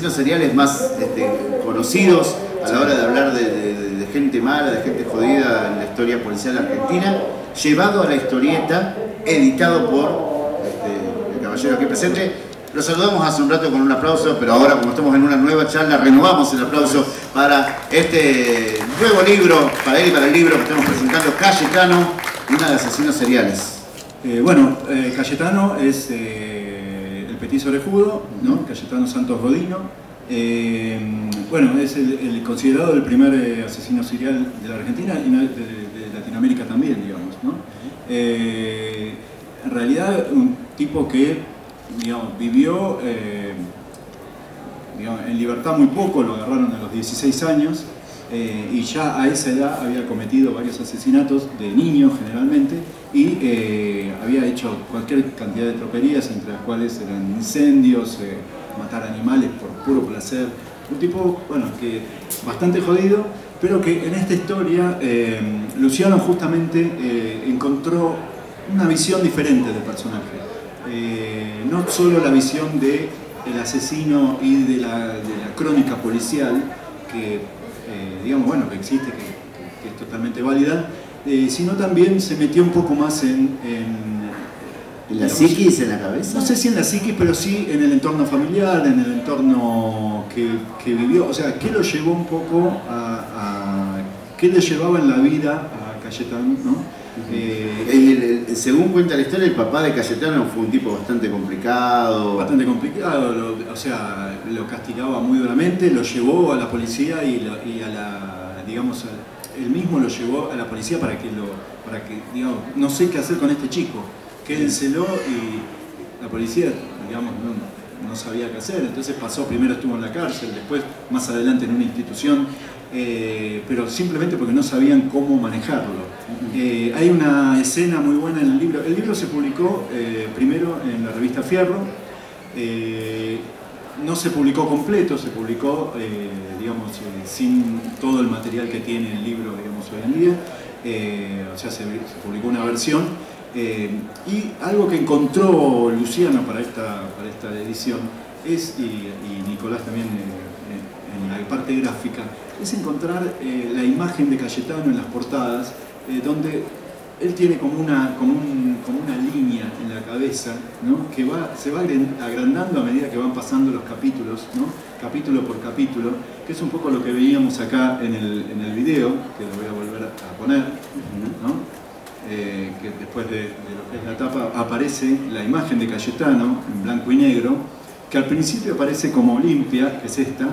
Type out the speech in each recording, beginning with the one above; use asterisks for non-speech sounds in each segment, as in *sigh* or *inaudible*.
asesinos seriales más este, conocidos a la hora de hablar de, gente mala, de gente jodida en la historia policial argentina, llevado a la historieta, editado por este, el caballero aquí presente. Lo saludamos hace un rato con un aplauso, pero ahora como estamos en una nueva charla, renovamos el aplauso para este nuevo libro, para él y para el libro que estamos presentando, Cayetano, una de asesinos seriales. Eh, bueno, eh, Cayetano es eh, el petiso orejudo, ¿no? Cayetano Santos Rodino. bueno, es el, considerado el primer asesino serial de la Argentina y de, Latinoamérica también, digamos. ¿no? en realidad, un tipo que digamos, vivió en libertad muy poco, lo agarraron a los 16 años, eh, y ya a esa edad había cometido varios asesinatos de niños generalmente y eh, había hecho cualquier cantidad de troperías, entre las cuales eran incendios, eh, matar animales por puro placer. Un tipo, bueno, que bastante jodido, pero que en esta historia Luciano justamente encontró una visión diferente del personaje. no solo la visión de el asesino y de la, de la crónica policial, que eh, digamos, bueno, que existe, que, es totalmente válida, eh, sino también se metió un poco más en... ¿En la psiquis, en la cabeza? No sé si en la psiquis, pero sí en el entorno familiar, en el entorno que, vivió. O sea, ¿qué lo llevó un poco a, ¿Qué le llevaba en la vida a Cayetano? ¿no? Eh, según cuenta la historia, el papá de Cayetano fue un tipo bastante complicado. Bastante complicado, o sea, lo castigaba muy duramente, lo llevó a la policía y, a la, digamos, él mismo lo llevó a la policía para que lo, para que, digamos, no sé qué hacer con este chico, quédenselo y la policía, digamos, no, sabía qué hacer, entonces pasó, primero estuvo en la cárcel, después más adelante en una institución eh, pero simplemente porque no sabían cómo manejarlo. Eh, hay una escena muy buena en el libro. El libro se publicó eh, primero en la revista Fierro, no se publicó completo, se publicó, digamos, sin todo el material que tiene el libro, digamos, hoy en día. o sea, se, publicó una versión. y algo que encontró Luciano para esta, para esta edición es, y, Nicolás también en la parte gráfica, es encontrar eh, la imagen de Cayetano en las portadas, eh, donde él tiene como una, como, una línea cabeza que va, se va agrandando a medida que van pasando los capítulos, ¿no? capítulo por capítulo, que es un poco lo que veíamos acá en el, en video, que lo voy a volver a poner, eh, que después de, de, lo que es la tapa aparece la imagen de Cayetano en blanco y negro, que al principio aparece como limpia, que es esta,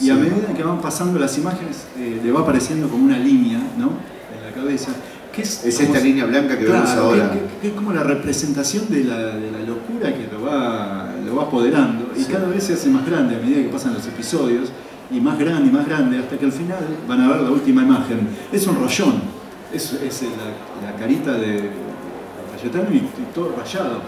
y a medida que van pasando las imágenes, eh, le va apareciendo como una línea ¿no? en la cabeza. Que es, esta línea blanca que vemos ahora. Que, es como la representación de la, de la locura que lo va, lo va apoderando. Y cada vez se hace más grande a medida que pasan los episodios. Y más grande y más grande, hasta que al final van a ver la última imagen. Es un rollón. Es, es la, la carita de Cayetano y todo rayado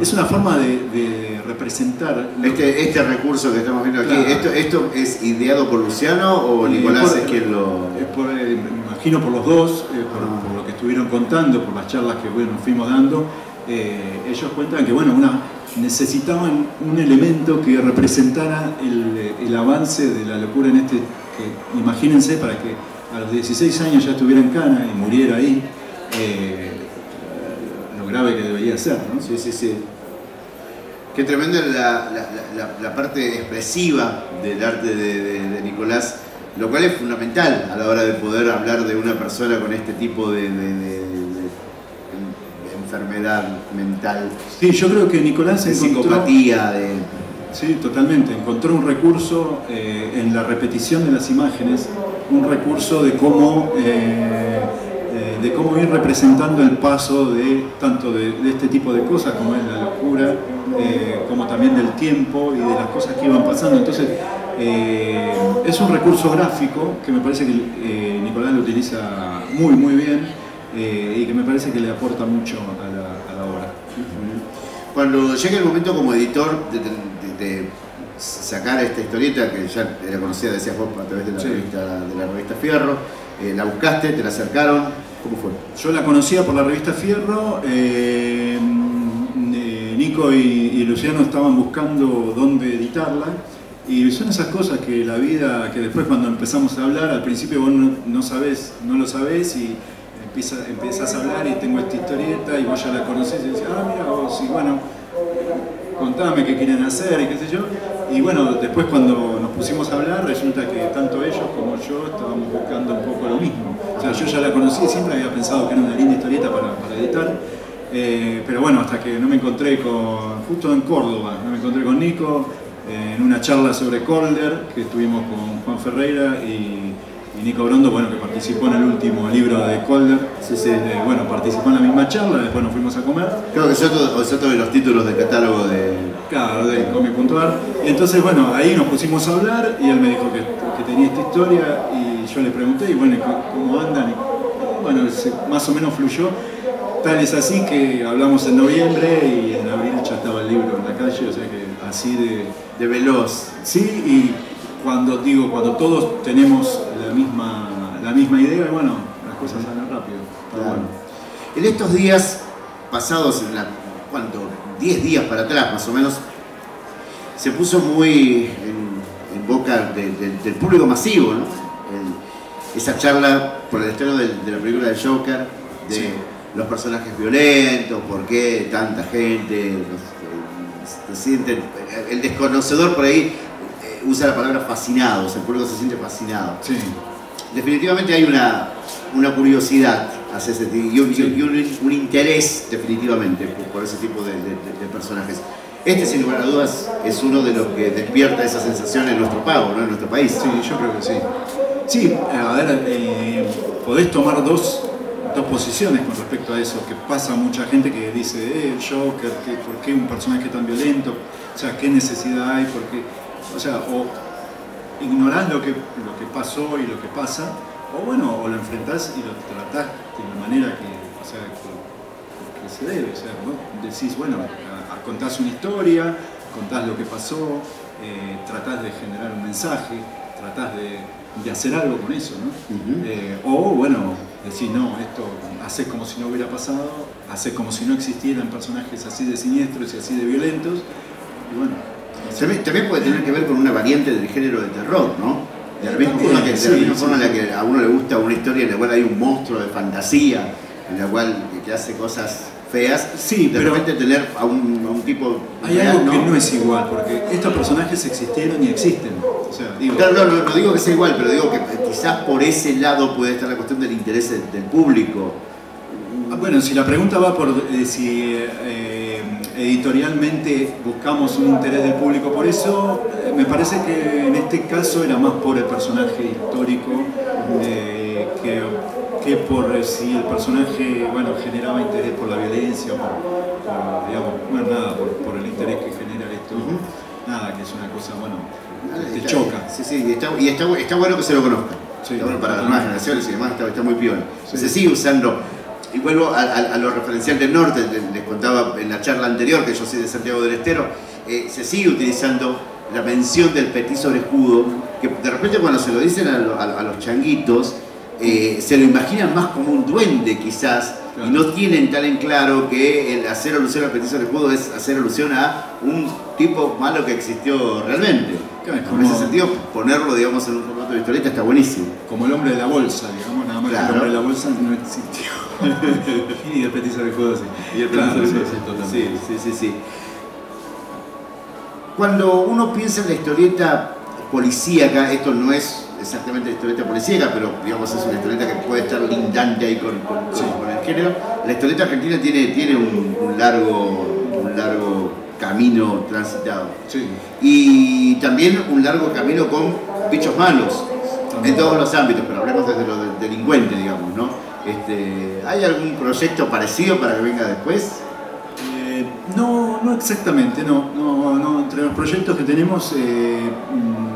es una forma de, representar... Este, este recurso que estamos viendo aquí, esto, es ideado por Luciano o eh, Nicolás es quien lo...? Eh, me imagino por los dos, eh, por, estuvieron contando, por las charlas que bueno, fuimos dando, ellos cuentan que bueno, una, necesitaban un elemento que representara el, avance de la locura en este... Que, imagínense, para que a los 16 años ya estuviera en Cana y muriera ahí, grave que debería ser, ¿no? Sí, sí, sí. Qué tremenda la, la, parte expresiva del arte de, Nicolás, lo cual es fundamental a la hora de poder hablar de una persona con este tipo de, enfermedad mental. Sí, yo creo que Nicolás de psicopatía, de... Sí, totalmente. Encontró un recurso eh, en la repetición de las imágenes, un recurso de cómo eh, de cómo ir representando el paso de tanto de, este tipo de cosas como es la locura, eh, como también del tiempo y de las cosas que iban pasando. Entonces, eh, es un recurso gráfico que me parece que eh, Nicolás lo utiliza muy, muy bien y que me parece que le aporta mucho a la, obra. Cuando llega el momento como editor de, sacar esta historieta que ya era conocida, decías vos, a través de la, revista, de la revista Fierro, la buscaste, te la acercaron, ¿Cómo fue? Yo la conocía por la revista Fierro. Eh, eh, Nico y, Luciano estaban buscando dónde editarla Y son esas cosas que la vida, que después cuando empezamos a hablar, al principio vos no, no no lo sabés y empieza, empiezas a hablar y tengo esta historieta y vos ya la conocés y decís, ah, mira vos, y bueno, contame qué quieren hacer y qué sé yo. Y bueno, después cuando nos pusimos a hablar, resulta que tanto ellos como yo estábamos buscando un poco lo mismo. O sea, yo ya la conocí, siempre había pensado que era una linda historieta para, editar, eh, pero bueno, hasta que no me encontré con, justo en Córdoba, no me encontré con Nico, en una charla sobre Calder, que estuvimos con Juan Ferreira y, y Nico Brondo, bueno, que participó en el último libro de sí. Eh, bueno, participó en la misma charla, después nos fuimos a comer. Creo que es otro, es otro de los títulos del catálogo de... Claro, de comi.ar. Y entonces, bueno, ahí nos pusimos a hablar y él me dijo que, que tenía esta historia y yo le pregunté, y bueno, ¿y ¿cómo andan? Y bueno, más o menos fluyó. Tal es así que hablamos en noviembre y en abril ya estaba el libro en la calle, o sea que así de... de Veloz. Sí, y cuando digo, cuando todos tenemos la misma, la misma idea, bueno, las cosas salen rápido. Claro. bueno. En estos días pasados, en la, ¿cuánto? 10 días para atrás más o menos, se puso muy en, en boca de- de- del público masivo, ¿no? El- esa charla por el estreno de, la película de Joker, de Sí. los personajes violentos, por qué tanta gente, los- se sienten, el desconocedor por ahí eh, usa la palabra fascinados, el público se siente fascinado Sí, definitivamente hay una, una curiosidad hacia ese tipo, y, un, Sí. y un- un interés definitivamente por, por ese tipo de, de- de personajes. Este, sin lugar a dudas, es uno de los que despierta esa sensación en nuestro pago, ¿no? en nuestro país. sí, yo creo que sí. Sí, a ver, eh, podés tomar dos, dos posiciones con respecto a eso, que pasa mucha gente que dice, eh, el Joker, ¿por qué un personaje tan violento? O sea, ¿qué necesidad hay? Porque, o sea, o ignorás lo que, lo que pasó y lo que pasa, o bueno, o lo enfrentás y lo tratás de la manera que, sea, que, se debe. O sea, decís, bueno, contás una historia, contás lo que pasó, eh, tratás de generar un mensaje, tratás de, de hacer algo con eso, ¿no? Eh, o bueno, decís, no, esto haces como si no hubiera pasado, haces como si no existieran personajes así de siniestros y así de violentos, y bueno. También, también puede tener que ver con una variante del género de terror, ¿no? De la misma forma, que, de la sí, misma sí, forma en la que a uno le gusta una historia en la cual hay un monstruo de fantasía, en la cual que hace cosas feas, Sí, de pero- repente tener a un, a un tipo Hay real, algo que no es igual, porque estos personajes existieron y existen. O sea, digo, Claro, no, no, no digo que sea igual, pero digo que quizás por ese lado puede estar la cuestión del interés del público. Ah, Bueno, si la pregunta va por eh, si eh, editorialmente buscamos un interés del público por eso, eh, me parece que en este caso era más por el personaje histórico que, que por eh, si el personaje bueno, generaba interés por la violencia por, por, digamos, bueno, nada, por, por el interés que genera esto. Nada, que es una cosa, bueno, te choca. Sí, sí, y está, y está, está bueno que se lo conozcan. Sí, está bueno para las nuevas generaciones y demás, está, está muy piola. Sí. Se sigue usando. Y vuelvo a, a- a lo referencial del norte, les, les contaba en la charla anterior que yo soy de Santiago del Estero, eh, se sigue utilizando la mención del petiso sobre escudo, que de repente cuando se lo dicen a, lo- a los changuitos, eh, se lo imaginan más como un duende quizás, Claro. y no tienen tan en claro que el hacer alusión al petiso sobre escudo es hacer alusión a un tipo malo que existió realmente. Claro, En ese sentido, ponerlo digamos en un formato de historieta está buenísimo. Como el hombre de la bolsa, digamos, nada más Claro. el hombre de la bolsa no existió. *laughs* y el petiso de juego sí. Y el Petiso sí, de sí, Escudo. totalmente. sí, sí, sí, sí. Cuando uno piensa en la historieta policíaca, esto no es exactamente historieta policíaca, pero digamos es una historieta que puede estar lindante ahí con, con- con- Sí. con el género. La historieta argentina tiene, tiene un, un largo, un largo camino transitado. Sí. Y también un largo camino con bichos malos, en todos los ámbitos, pero hablemos desde lo del delincuente, digamos, ¿no? Este, ¿Hay algún proyecto parecido para que venga después? Eh, no, no exactamente, no, no, no. Entre los proyectos que tenemos, eh, mm,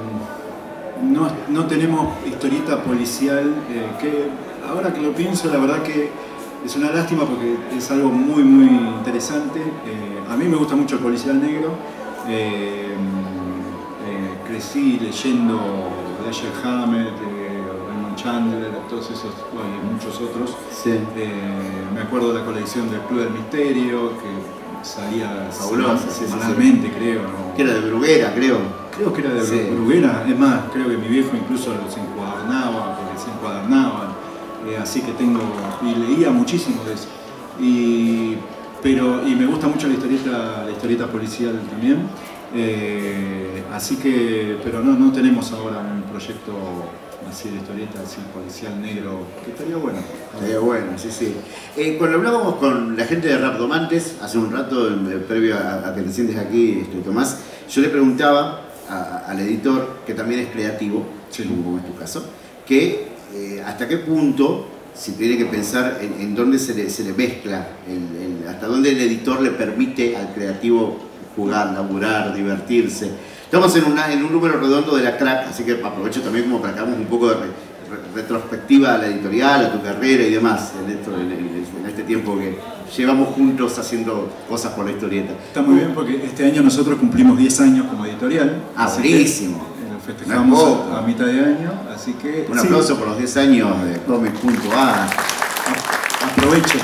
no, no tenemos historieta policial, eh, que ahora que lo pienso, la verdad que es una lástima porque es algo muy, muy interesante. Eh, a mí me gusta mucho el policial negro. Eh, crecí leyendo Dashiell Hammett, Raymond Chandler, todos esos, bueno, y muchos otros. Sí. Me acuerdo de la colección del Club del Misterio, que salía sí, sí, semanalmente, creo. ¿no? Que era de Bruguera, creo. Creo que era de Sí. Bruguera, es más, creo que mi viejo incluso los encuadernaba, porque se encuadernaban, eh, así que tengo, y leía muchísimo de eso. Y, pero, y me gusta mucho la historieta, la historieta policial también, eh, así que, pero no, no tenemos ahora un proyecto así de historieta, así policial negro, que estaría bueno. Estaría bueno, sí, sí. Eh, cuando hablábamos con la gente de Rapdomantes, hace un rato, eh, previo a, a que te sientes aquí, este, Tomás, yo le preguntaba a- al editor, que también es creativo, Sí. como, es tu caso, que eh, hasta qué punto si tiene que pensar en, en dónde se le, se le mezcla, el- el- hasta dónde el editor le permite al creativo jugar, laburar, divertirse. Estamos en, una, en un número redondo de la crack, así que aprovecho también como para que hagamos un poco de retrospectiva a la editorial, a tu carrera y demás, en, esto- en- en- en este tiempo que llevamos juntos haciendo cosas por la historieta. Está muy bien porque este año nosotros cumplimos 10 años como editorial. Ah, buenísimo. eh, Lo festejamos No a, a mitad de año, así que Un sí, aplauso por los 10 años de Comic.a. aprovecho